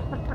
Ha ha ha.